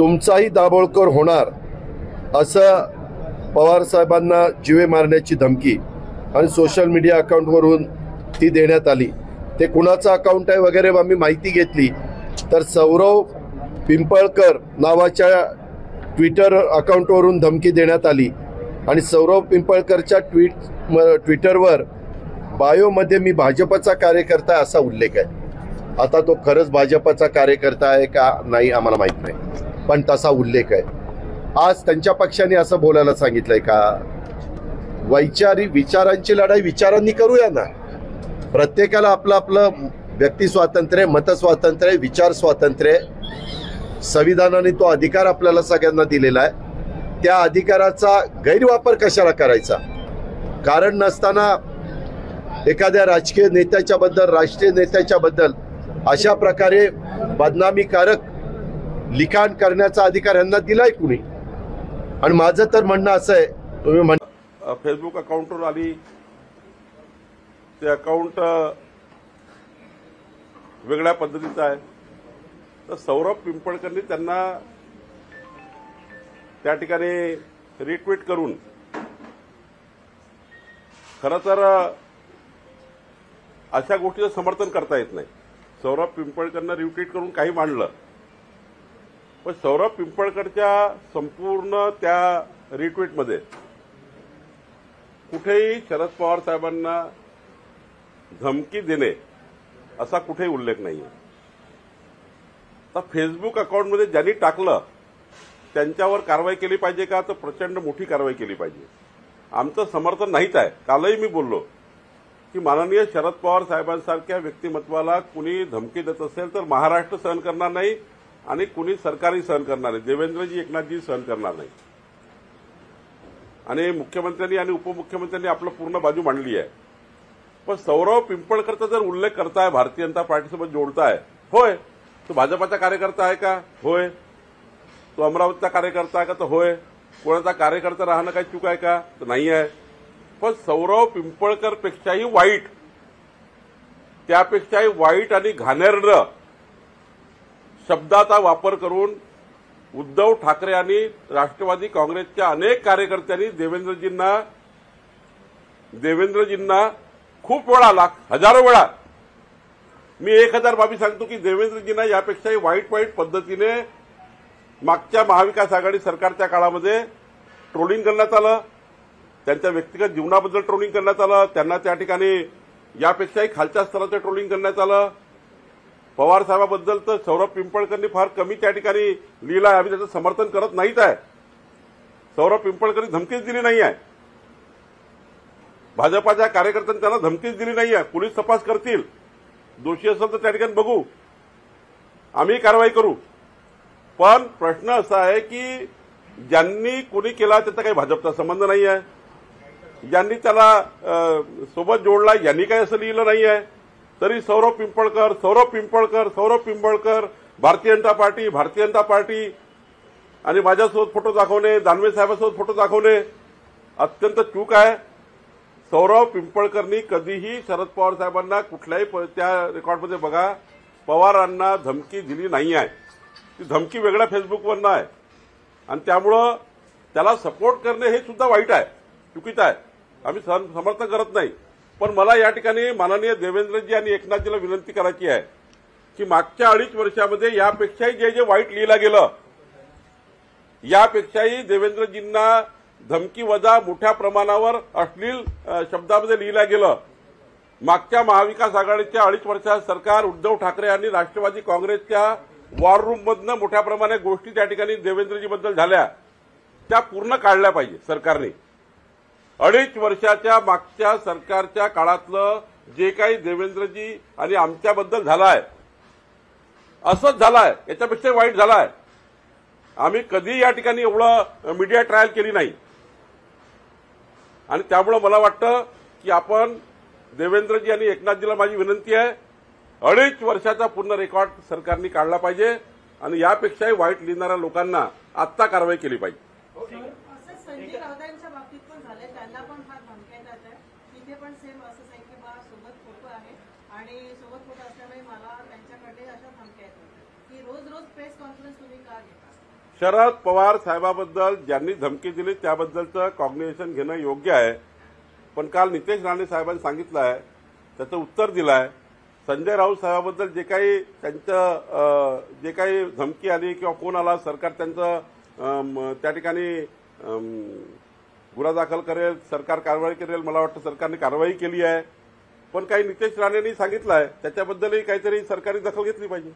तुमचाही दाभोळकर होणार असं पवार साहेबांना जिवे मारण्याची धमकी आणि सोशल मीडिया अकाउंटवरून ती देण्यात आली. ते कुणाचं अकाउंट आहे वगैरे आम्ही माहिती घेतली. तर सौरव पिंपळकर नावाच्या ट्विटर अकाउंटवरून धमकी देण्यात आली. आणि सौरव पिंपळकरच्या ट्विट म- ट्विटरवर बायोमध्ये मी भाजपचा कार्यकर्ता आहे असा उल्लेख आहे. आता तो खरंच भाजपचा कार्यकर्ता आहे का नाही आम्हाला माहीत नाही. पण तसा उल्लेख आहे. आज त्यांच्या पक्षाने असं बोलायला सांगितलंय का वैचारिक विचारांची लढाई विचारांनी करूया ना. प्रत्येकाला आपलं आपलं व्यक्ती स्वातंत्र्य मत स्वातंत्र्य विचार स्वातंत्र्य संविधानाने तो अधिकार आपल्याला सगळ्यांना दिलेला आहे. त्या अधिकाराचा गैरवापर कशाला करायचा? कारण नसताना एखाद्या राजकीय नेत्याच्या बद्दल राष्ट्रीय नेत्याच्या बद्दल अशा प्रकारे बदनामीकारक लिखाण करण्याचा अधिकार यांना दिलाय कुणी? आणि माझं तर म्हणणं असं आहे तुम्ही म्हण फेसबुक अकाउंटवर आली. ते अकाउंट वेगळ्या पद्धतीचं आहे. तर सौरभ पिंपळकरनी त्यांना त्या ठिकाणी रिट्वीट करून खरं तर अशा गोष्टीचं समर्थन करता येत नाही. सौरभ पिंपळकरनं रिट्वीट करून काही मांडलं. पण सौरभ पिंपळकरच्या संपूर्ण त्या रिट्वीटमध्ये कुठेही शरद पवार साहेबांना धमकी देणे असा कुठेही उल्लेख नाहीये. आता फेसबुक अकाउंटमध्ये ज्यांनी टाकलं त्यांच्यावर कारवाई केली पाहिजे का? तर प्रचंड मोठी कारवाई केली पाहिजे. आमचं समर्थन नाहीच आहे. कालही मी बोललो की माननीय शरद पवार साहेबांसारख्या व्यक्तिमत्वाला कुणी धमकी देत असेल तर महाराष्ट्र सहन करणार नाही आणि कुणी सरकारही सहन करणार नाही. देवेंद्रजी एकनाथजी सहन करणार नाही. आणि मुख्यमंत्र्यांनी आणि उपमुख्यमंत्र्यांनी आपलं पूर्ण बाजू मांडली आहे. पण सौरव पिंपळकरचा जर उल्लेख करताय भारतीय जनता पार्टीसोबत जोडताय होय. तो भाजपाचा कार्यकर्ता आहे का? होय. तो अमरावतीचा कार्यकर्ता आहे का? तर होय. कोणाचा कार्यकर्ता राहणं काही चूक आहे का? तर नाही आहे. पण सौरव पिंपळकर पेक्षाही वाईट त्यापेक्षाही वाईट आणि घाणेरडं शब्दाचा वापर करून उद्धव ठाकरे आणि राष्ट्रवादी काँग्रेसच्या अनेक कार्यकर्त्यांनी देवेंद्रजींना देवेंद्रजींना खूप वेळा लाख हजारो वेळा मी एक हजार बाबी सांगतो की देवेंद्रजींना यापेक्षाही वाईट वाईट पद्धतीने मागच्या महाविकास आघाडी सरकारच्या काळामध्ये ट्रोलिंग करण्यात आलं. त्यांच्या व्यक्तिगत जीवनाबद्दल ट्रोलिंग करण्यात आलं. त्यांना त्या ठिकाणी यापेक्षाही खालच्या स्तराचं ट्रोलिंग करण्यात आलं. पवार साहेबाबद्दल तर सौरभ पिंपळकरनी फार कमी त्या ठिकाणी लिहिलं आहे आम्ही त्याचं समर्थन करत नाहीत आहे. सौरभ पिंपळकरनी धमकीच दिली नाही आहे. भाजपाच्या कार्यकर्त्यांनी त्यांना धमकीच दिली नाही आहे पोलीस तपास करतील. दोषी असेल तर त्या ठिकाणी बघू. आम्ही कारवाई करू. पण प्रश्न असा आहे की ज्यांनी कोणी केला त्याचा काही भाजपचा संबंध नाही आहे. ज्यांनी त्याला सोबत जोडला यांनी काही असं लिहिलं नाही आहे. तरी सौरभ पिंपळकर सौरभ पिंपळकर सौरभ पिंपळकर भारतीय जनता पार्टी भारतीय जनता पार्टी आणि माझ्यासोबत फोटो दाखवणे दानवे साहेबांसोबत फोटो दाखवणे अत्यंत चूक आहे. सौरभ पिंपळकरनी कधीही शरद पवार साहेबांना कुठल्याही प- त्या रेकॉर्डमध्ये बघा पवारांना धमकी दिली नाही आहे. ती धमकी वेगळ्या फेसबुकवरनं आहे. आणि त्यामुळं त्याला सपोर्ट करणे हे सुद्धा वाईट आहे चुकीचं आहे. आम्ही सम- समर्थन करत नाही. पण मला या ठिकाणी माननीय देवेंद्रजी आणि एकनाथजीला विनंती करायची आहे की मागच्या अडीच वर्षामध्ये यापेक्षाही जे जे वाईट लिहिलं गेलं यापेक्षाही देवेंद्रजींना धमकी वजा मोठ्या प्रमाणावर अश्लील शब्दामध्ये लिहिलं गेलं. मागच्या महाविकास आघाडीच्या अडीच वर्षात सरकार उद्धव ठाकरे आणि राष्ट्रवादी काँग्रेसच्या वॉर रूममधनं मोठ्या प्रमाणात गोष्टी त्या ठिकाणी देवेंद्रजीबद्दल झाल्या. त्या पूर्ण काढल्या पाहिजे सरकारने. अडीच वर्षाच्या मागच्या सरकारच्या काळातलं जे काही देवेंद्रजी आणि आमच्याबद्दल झालं आहे असंच झालं आहे याच्यापेक्षा वाईट झालं आहे आम्ही कधी या ठिकाणी एवढं मीडिया ट्रायल केली नाही. आणि त्यामुळं मला वाटतं की आपण देवेंद्रजी आणि एकनाथजीला माझी विनंती आहे अडीच वर्षाचा पूर्ण रेकॉर्ड सरकारने काढला पाहिजे आणि यापेक्षाही वाईट लिहिणाऱ्या लोकांना आत्ता कारवाई केली पाहिजे. झाले त्यांना पण फार धमक्या जात आहे. तिथे पण सेम असंच आहे की बा सोबत फोटो आहे. आणि सोबत फोटो असल्यामुळे मला त्यांच्याकडे अशा धमक्या येतात. की रोज रोज प्रेस कॉन्फरन्स तुम्ही का घेता? शरद पवार साहेबाबद्दल ज्यांनी धमकी दिली त्याबद्दलचं कॉग्निशन घेणं योग्य आहे. पण काल नितेश राणे साहेबांनी सांगितलं आहे त्याचं उत्तर दिलं आहे. संजय राऊत साहेबाबद्दल जे काही त्यांचं जे काही धमकी आली किंवा फोन आला सरकार त्यांचं त्या ठिकाणी गुन्हा दाखल करेल सरकार कारवाई करेल मला वाटतं सरकारने कारवाई केली आहे. पण काही नितेश राणेंनी सांगितलं आहे त्याच्याबद्दलही काहीतरी सरकारने दखल घेतली पाहिजे.